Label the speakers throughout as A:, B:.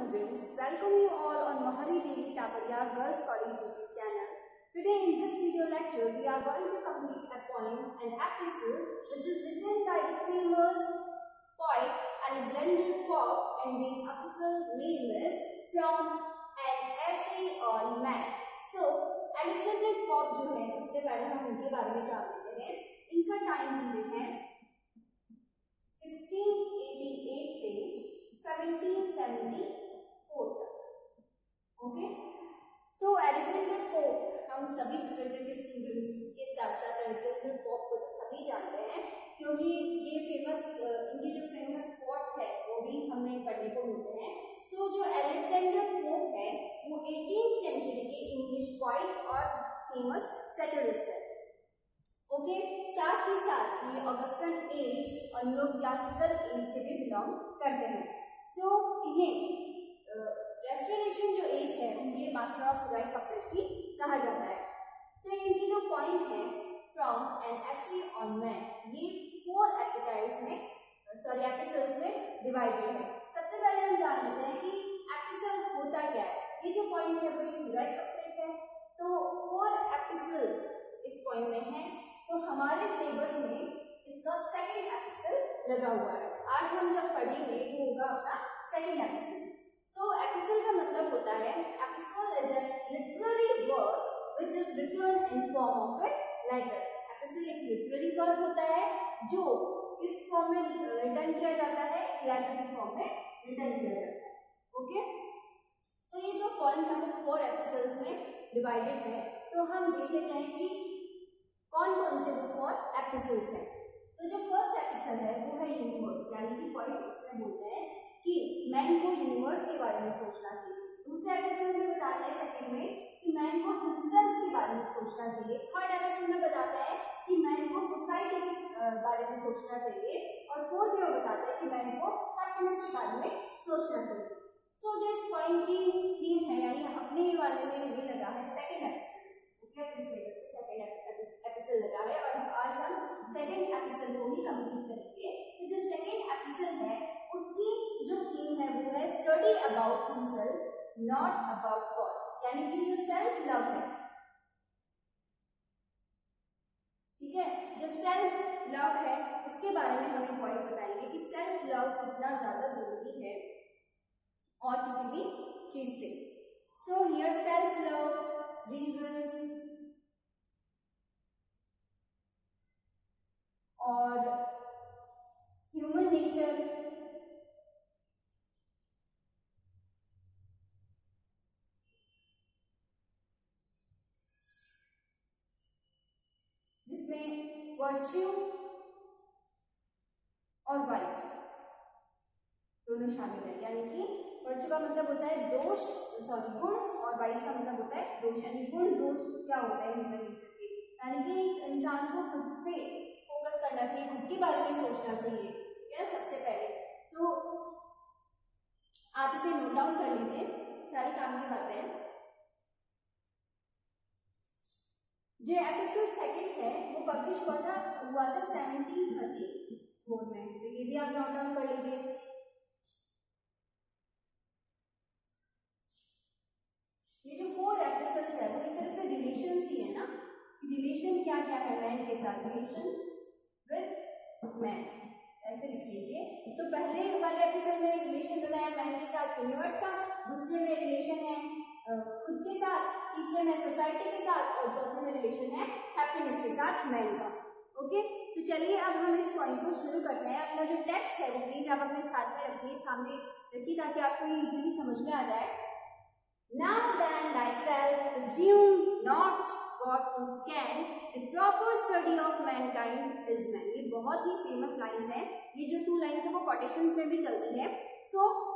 A: students, welcome you all on Mahari Devi Taparia Girls College YouTube channel. Today in this video lecture, we are going to complete a poem, an epistle, which is written by the famous poet Alexander Pope and the epistle name is From an Essay on Man. So, Alexander Pope जो है सबसे पहले हम उनके बारे में जान लेते हैं इनका टाइम पीरियड है 1688 से 1774 तक ओके सो एलेक्जेंडर पोप हम सभी लिटरेचर के स्टूडेंट्स के साथ साथ एलेक्जेंडर पोप को तो सभी जानते हैं क्योंकि ये फ़ेमस इनके जो फ़ेमस स्पॉट्स है वो भी हमें पढ़ने को मिलते हैं। सो so, जो एलेक्जेंडर पोप है वो एटीन सेंचुरी के इंग्लिश पॉइंट और फ़ेमस सेटलिस्ट है। ओके साथ ही साथ ये ऑगस्टन एज और क्लासिकल एज से भी बिलोंग करते हैं। सो so, इन्हें रेस्टोरेशन जो एज है, उनके मास्टर ऑफ़ राइट कपल भी कहा जाता है। तो इनकी जो पॉइंट है from an essay on man ये फोर एपिटाइल्स में सॉरी एपिसोड्स में डिवाइडेड है। सबसे पहले हम जान लेते हैं कि एपिसोड होता क्या है। ये जो पॉइंट है, वो एक राइट कपलेट है। तो फोर एपिसोड्स इस पॉइंट में है। तो हमारे सिलेबस में इसका सेकंड एपिसोड लगा हुआ है। आज हम जब पढ़ेंगे, वो होगा अपना सेकंड एपिसोड सो एपिसोड का मतलब होता है episode is a literary work which is written in form of a letter episode एक लिटरेरी वर्क होता है, जो किस फॉर्म में रिटर्न किया जाता है लेटर के फॉर्म में रिटर्न किया जाता है। ओके सो ये जो पॉइंट हमें फोर एपिसोड्स में डिवाइडेड है तो हम देख लेते हैं कि कौन कौन से वो फोर एपिसोड्स हैं। तो जो फ़र्स्ट एपिसोड है, वो है यूनिवर्स यानी कि पॉइंट इसमें बोलते हैं कि मैन को यूनिवर्स के बारे में सोचना चाहिए दूसरे एपिसोड में बताते हैं सेकंड में कि मैन को हिमसेल्फ के बारे में सोचना चाहिए। थर्ड एपिसोड में बताता है कि मैन को सोसाइटी के बारे में सोचना चाहिए। और फोर्थ में बताता है कि मैन को हैप्पीनेस के बारे में सोचना चाहिए। सो जो इस पॉइंट की थीम है, यानी अपने ही वाले में ये लगा है सेकंड एपिसोड ओके अपने एपिसोड लगा है और आज हम सेकंड एपिसोड को ही कंप्लीट करेंगे। तो जो सेकंड एपिसोड है, उसकी जो थीम है, वो है study about not about God यानी कि जो सेल्फ लव है। ठीक है? जो सेल्फ लव है, उसके बारे में हमें पॉइंट बताएँगे कि सेल्फ लव कितना ज़्यादा ज़रूरी है और किसी भी चीज़ से। So here self love reasons और ह्यूमन नेचर वर्च्यू और वाइफ दोनों शामिल है. यानी कि वर्च्यू का मतलब होता है दोष सॉरी गुण और वाइफ का मतलब होता है दोष. यानी गुण, दोष क्या होता है ह्यूमन नेचर के यानी कि इंसान को खुद पे फोकस करना चाहिए, खुद के बारे में सोचना चाहिए. ठीक है, सबसे पहले. तो आप इसे नोट डाउन कर लीजिए. सारी काम की बातें जो एपिसोड वो पब्लिश हुआ था हुआ था सेवनटीन थर्टी फोर में तो ये भी आप नोट डाउन कर लीजिए। ये जो फोर एपिसोड्स है वो एक तरह से रिलेशन ही है ना? रिलेशन क्या क्या है मैन के साथ? रिलेशन विद मैन ऐसे लिख लीजिए। तो पहले वाले एपिसोड में रिलेशन बताया मैन के साथ यूनिवर्स का दूसरे में रिलेशन है। साथ तीसरे में सोसाइटी के साथ और चौथे में रिलेशन है हैप्पीनेस के साथ मैन का ओके तो चलिए अब हम इस पॉइंट को शुरू करते हैं। अपना जो टेक्स्ट है वो प्लीज़ आप अपने साथ में रखिए सामने रखिए ताकि आपको ये इजीली समझ में आ जाए। Now then thyself presume not God to scan the proper study of mankind is man. ये बहुत ही फ़ेमस लाइंस हैं। ये जो टू लाइंस है वो कोटेशन में भी चलती है। सो so,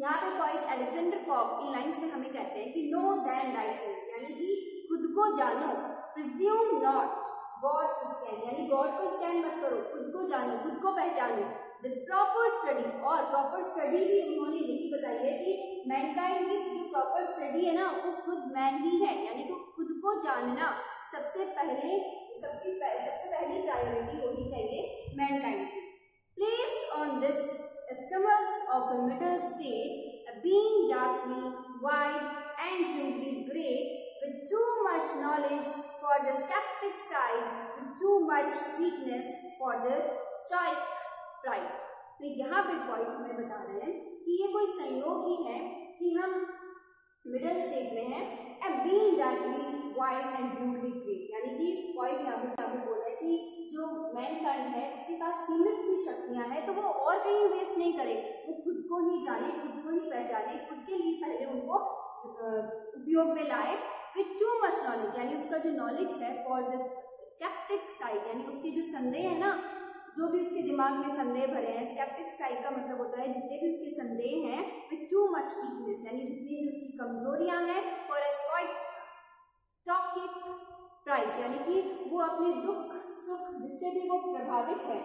A: यहाँ पे पॉइंट अलेक्जेंडर पॉप इन लाइंस में हमें कहते हैं कि नो देन thyself यानी कि खुद को जानो presume not God to scan यानी गॉड को स्कैन मत करो, खुद को जानो, खुद को पहचानो। द प्रॉपर स्टडी और प्रॉपर स्टडी भी उन्होंने यही बताई है कि मैनकाइंड की जो प्रॉपर स्टडी है ना, वो खुद मैन ही है, यानी कि खुद को जानना सबसे पहले, सबसे सबसे पहली प्रायोरिटी होनी चाहिए। Of a middle state, being darkly white and hugely gray, with too much knowledge for the skeptic side, with too much weakness for the stoic pride. तो यहाँ पे पॉइंट हमें बता रहे हैं कि ये कोई संयोग ही है कि हम मिडल स्टेट में है and being darkly wise and rudely great यानी कि पॉइंट यहाँ पे बोल कि जो मैन काइंड है, उसके पास सीमित सी शक्तियाँ हैं तो वो और कहीं वेस्ट नहीं करे। वो खुद को ही जाने, खुद को ही पहचाने, खुद के लिए पहले उनको उपयोग में लाए विथ टू मच नॉलेज यानी उसका जो नॉलेज है फॉर दिस स्केप्टिक साइड यानी उसके जो संदेह है ना, जो भी उसके दिमाग में संदेह भरे हैं स्केप्टिक साइड का मतलब होता है जितने भी उसके संदेह हैं विथ टू मच वीकनेस यानी जितनी भी उसकी कमजोरियाँ हैं फॉर स्टॉकिक प्राइड यानी कि वो अपने दुख सुख जिससे भी वो प्रभावित है,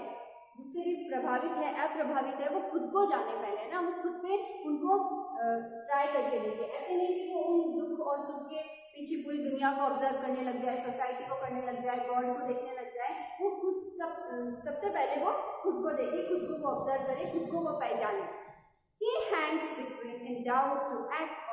A: जिससे भी प्रभावित है, अप्रभावित है, वो खुद को जाने पहले ना, वो खुद पे उनको ट्राई करके देखे। ऐसे नहीं कि वो उन दुख और सुख के पीछे पूरी दुनिया को ऑब्ज़र्व करने लग जाए सोसाइटी को करने लग जाए गॉड को देखने लग जाए, वो खुद सब सबसे पहले वो खुद को देखे, खुद को वो ऑब्ज़र्व करे, खुद को वो पहचाने। रेस्ट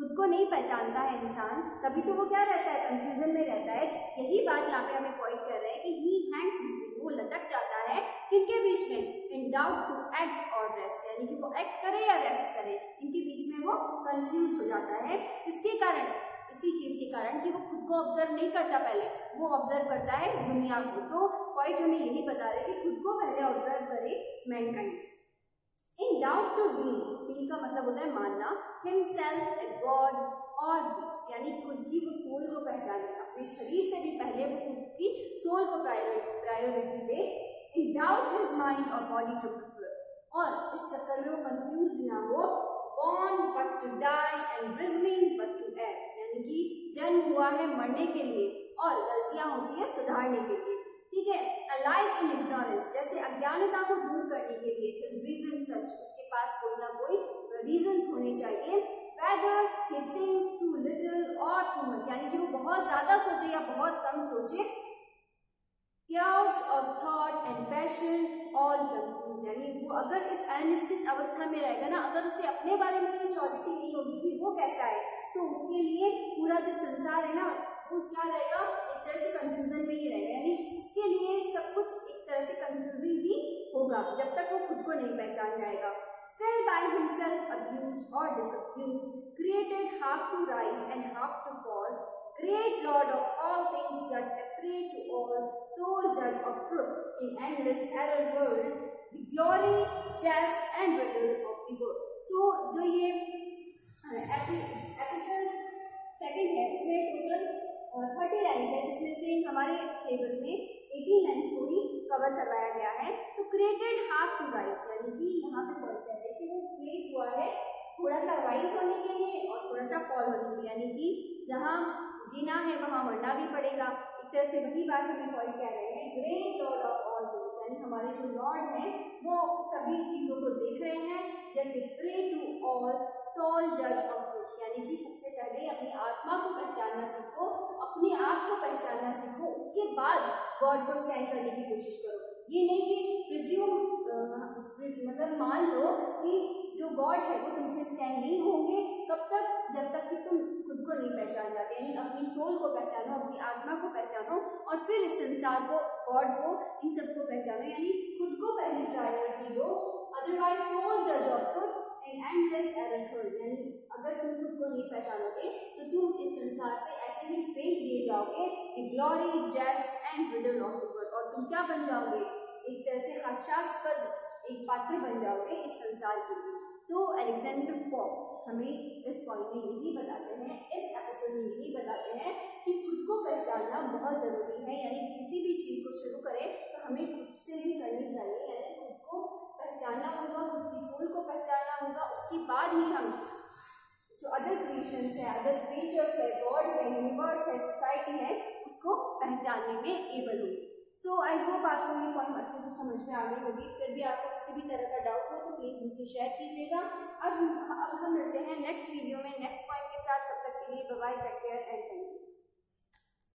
A: खुद को नहीं पहचानता है इंसान, तभी तो वो क्या रहता है? कंफ्यूजन में रहता है। यही बात यहाँ पे हमें पॉइंट कर रहे हैं कि ही हैंग्स वो लटक जाता है किनके बीच में? इन डाउट टू एक्ट और रेस्ट यानी कि वो एक्ट करे या रेस्ट करे, इनके बीच में वो कंफ्यूज हो जाता है। इसके कारण, इसी चीज़ के कारण कि वो खुद को ऑब्ज़र्व नहीं करता पहले, वो ऑब्ज़र्व करता है इस दुनिया को। तो पॉइंट हमें यही बता रहे कि खुद को पहले ऑब्ज़र्व करे mankind in doubt to deem deem का मतलब होता है मानना हिमसेल्फ गॉड और यानी खुद की वो सोल को पहचाने अपने शरीर से भी पहले वो खुद की सोल को प्रायोरिटी दे। इन डाउट हिज माइंड और बॉडी टू और इस चक्कर में वो कंफ्यूज ना हो। Born, but to die, and bristling but to act यानी कि जन्म हुआ है मरने के लिए, और गलतियाँ होती है सुधारने के लिए। ठीक है? अलाइक इन इग्नोरेंस जैसे अज्ञानता को दूर करने के लिए। रीजन सच उसके पास कोई ना कोई रीजन होने चाहिए, whether he thinks too little or too much, यानी कि वो बहुत ज़्यादा सोचे या बहुत कम सोचे chaos of thought and passion all confused, यानी वो अगर इस अनिश्चित अवस्था में रहेगा ना, अगर उसे अपने बारे में श्योरिटी नहीं होगी कि वो कैसा है तो उसके लिए पूरा जो संसार है ना, वो क्या रहेगा, एक तरह से कंफ्यूजन में ही रहेगा, यानी उसके लिए सब कुछ एक तरह से कंफ्यूजिंग ही होगा, जब तक वो खुद को नहीं पहचान जाएगा। Still by himself abused or disabused, created half to rise and half to fall, great Lord of all things, judge a prey to all, sole judge of truth in endless error world, the glory, jest and riddle of the world. So जो ये episode second है इसमें total thirty lines है जिसमें से हमारे syllabus में eighteen lines को ही कवर करवाया गया है तो क्रिएटेड हाफ़ टू राइट यानी कि यहाँ पे हैं कि वो क्रिएट हुआ है थोड़ा सा राइज होने के लिए और थोड़ा सा फॉल होने के लिए। यानी कि जहाँ जीना है, वहाँ मरना भी पड़ेगा। एक तरह से वही बात हमें पॉइंट कह रहे हैं great lord of all things यानी हमारे जो लॉर्ड हैं, वो सभी चीज़ों को देख रहे हैं जैसे प्रे टू ऑल सोल जज ऑफ़ यानी कि सबसे पहले अपनी आत्मा को पहचानना सीखो, अपने आप को पहचानना सीखो। उसके बाद गॉड को स्कैन करने की कोशिश करो। ये नहीं कि प्रिज्यूम मतलब मान लो कि जो गॉड है, वो तुमसे स्कैन नहीं होंगे, तब तक, जब तक कि तुम खुद को नहीं पहचान जाते, यानी अपनी सोल को पहचानो, अपनी आत्मा को पहचानो, और फिर इस संसार को गॉड को, इन सबको पहचानो, यानी खुद को पहले प्रायोरिटी दो अदरवाइज़ सोल जज of truth and endless error यानी अगर तुम को नहीं पहचानोगे तो तुम इस संसार से ऐसे ही फेल दिए जाओगे कि glory jest and riddle of the world और तुम क्या बन जाओगे? एक तरह से हास्यास्पद एक पात्र बन जाओगे इस संसार के लिए। तो अलेक्जेंडर पॉप हमें इस पॉइंट में यही बताते हैं, इस एपिसोड में यही बताते हैं कि खुद को पहचानना बहुत ज़रूरी है। यानी किसी भी चीज़ को शुरू करें तो हमें खुद से ही करनी चाहिए। यानी खुद को पहचानना होगा, खुद की सोल को पहचानना होगा, उसके बाद ही हम जो अदर क्रिएशन है अदर क्रीचर्स है गॉड है यूनिवर्स है सोसाइटी है, उसको पहचानने में एबल होगी सो आई होप आपको ये पॉइंट अच्छे से समझ में आ गई होगी। फिर भी आपको किसी भी तरह का डाउट हो तो प्लीज़ मुझसे शेयर कीजिएगा। अब अब हम मिलते हैं नेक्स्ट वीडियो में नेक्स्ट पॉइंट के साथ। तब तक के लिए बाय टेक केयर एंड